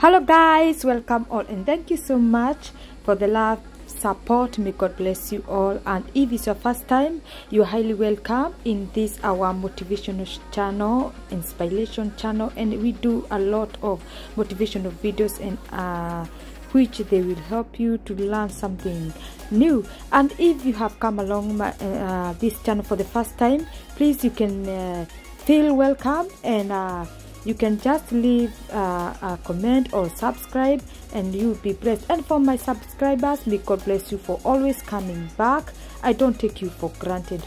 hello guys. Welcome all and thank you so much for the love support. May god bless you all. And if it's your first time you're highly welcome in this our motivational channel inspiration channel. And we do a lot of motivational videos and uh which they will help you to learn something new. And if you have come along my, uh, this channel for the first time please you can uh, feel welcome and uh, you can just leave uh, a comment or subscribe and you'll be blessed. And for my subscribers may god bless you for always coming back. I don't take you for granted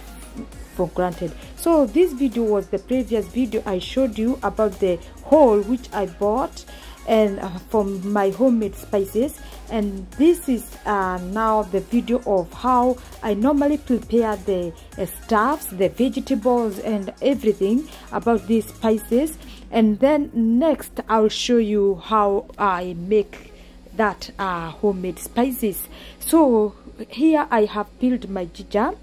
for granted. So this video was the previous video i showed you about the hole which i bought and uh, from my homemade spices. And this is uh, now the video of how I normally prepare the uh, stuffs the vegetables and everything about these spices and then next I'll show you how I make that uh, homemade spices. So here I have peeled my ginger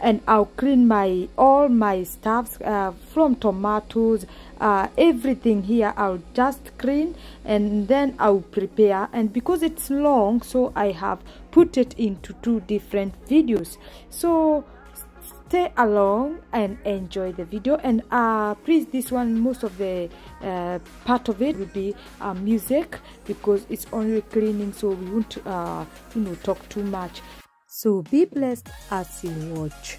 and I'll clean my all my stuffs uh, from tomatoes uh, everything here I'll just clean and then I'll prepare. And because it's long so I have put it into two different videos. So stay along and enjoy the video. And uh please this one most of the uh, part of it will be uh, music because it's only cleaning so we won't uh you know talk too much. So be blessed as you watch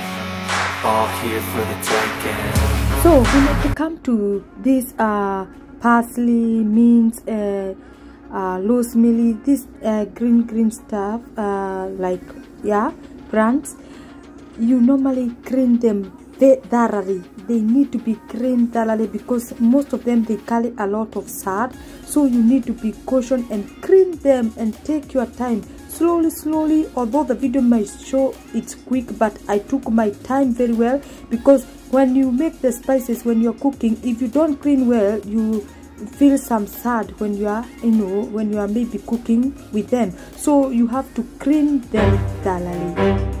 All here for the taking. So when it come to this uh parsley mint uh, uh rosemary this uh, green green stuff uh like yeah plants. You normally clean them thoroughly. They need to be cleaned thoroughly because most of them they carry a lot of sand so you need to be cautious and clean them and take your time slowly slowly although the video might show it's quick but i took my time very well because when you make the spices when you're cooking if you don't clean well you feel some sad when you are you know when you are maybe cooking with them. So you have to clean them thoroughly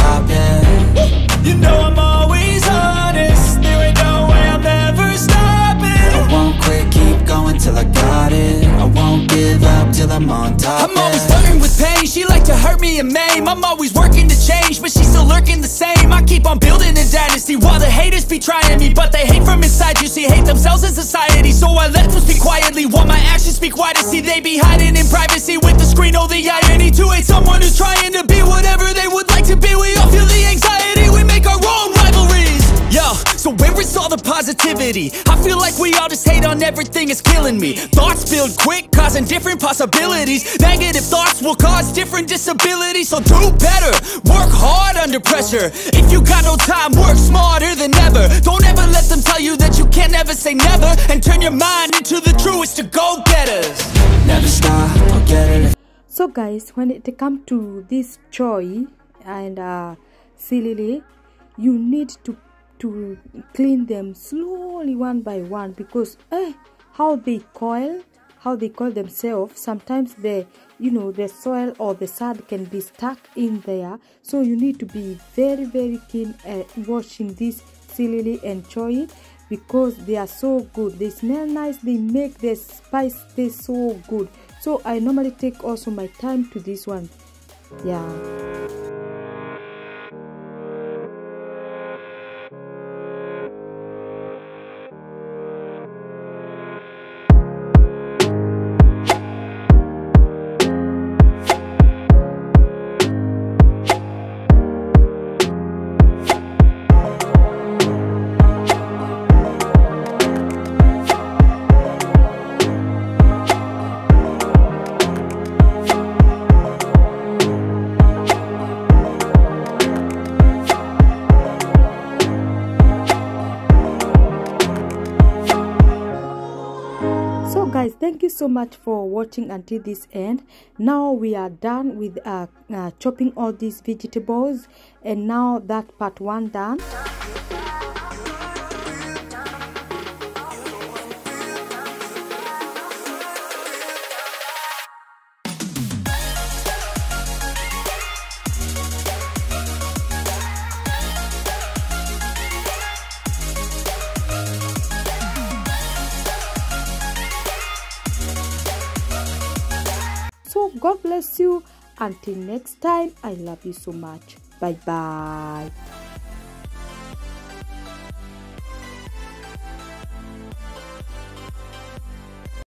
I'm always burning with pain. She like to hurt me and maim. I'm always working to change But she's still lurking the same. I keep on building a dynasty While the haters be trying me But they hate from inside. You see, hate themselves in society So I let them speak quietly While my actions speak quietly. See, they be hiding in privacy With the screen, oh the irony To hate someone who's trying to positivity? I feel like we all just hate on everything, it's killing me. Thoughts build quick, causing different possibilities. Negative thoughts will cause different disabilities. So do better, work hard under pressure. If you got no time, work smarter than ever. Don't ever let them tell you that you can't never say never. And turn your mind into the truest to go getters. Never stop, I'll get it so guys when it come to this choi and uh silili you need to to clean them slowly one by one because eh, how they coil how they coil themselves sometimes the you know the soil or the sand can be stuck in there. So you need to be very very keen at washing this silili and it because they are so good. They smell nice. They make the spice taste so good. So i normally take also my time to this one. Yeah so much for watching until this end. Now we are done with uh, uh, chopping all these vegetables. And now that part one done so god bless you. Until next time i love you so much. Bye bye